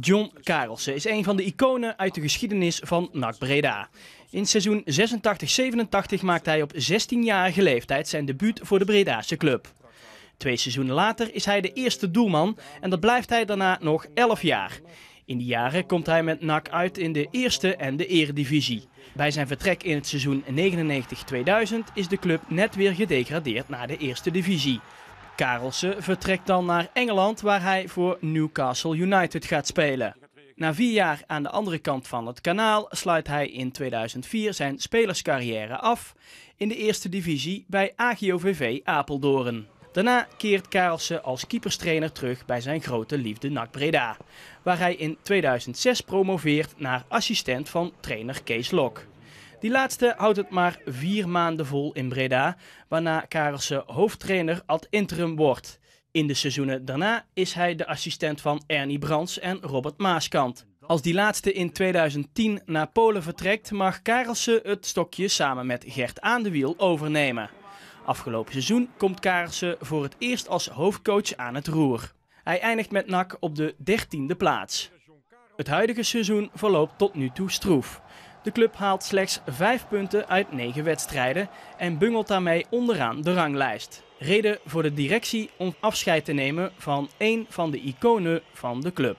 John Karelsen is een van de iconen uit de geschiedenis van NAC Breda. In seizoen 86-87 maakte hij op 16-jarige leeftijd zijn debuut voor de Bredaanse club. Twee seizoenen later is hij de eerste doelman en dat blijft hij daarna nog 11 jaar. In die jaren komt hij met NAC uit in de eerste en de eredivisie. Bij zijn vertrek in het seizoen 99-2000 is de club net weer gedegradeerd naar de eerste divisie. Karelsen vertrekt dan naar Engeland waar hij voor Newcastle United gaat spelen. Na vier jaar aan de andere kant van het kanaal sluit hij in 2004 zijn spelerscarrière af in de eerste divisie bij AGOVV Apeldoorn. Daarna keert Karelsen als keeperstrainer terug bij zijn grote liefde NAC Breda, waar hij in 2006 promoveert naar assistent van trainer Kees Lok. Die laatste houdt het maar vier maanden vol in Breda, waarna Karelsen hoofdtrainer ad interim wordt. In de seizoenen daarna is hij de assistent van Ernie Brands en Robert Maaskant. Als die laatste in 2010 naar Polen vertrekt, mag Karelsen het stokje samen met Gert Aan de Wiel overnemen. Afgelopen seizoen komt Karelsen voor het eerst als hoofdcoach aan het roer. Hij eindigt met NAC op de 13e plaats. Het huidige seizoen verloopt tot nu toe stroef. De club haalt slechts 5 punten uit 9 wedstrijden en bungelt daarmee onderaan de ranglijst. Reden voor de directie om afscheid te nemen van één van de iconen van de club.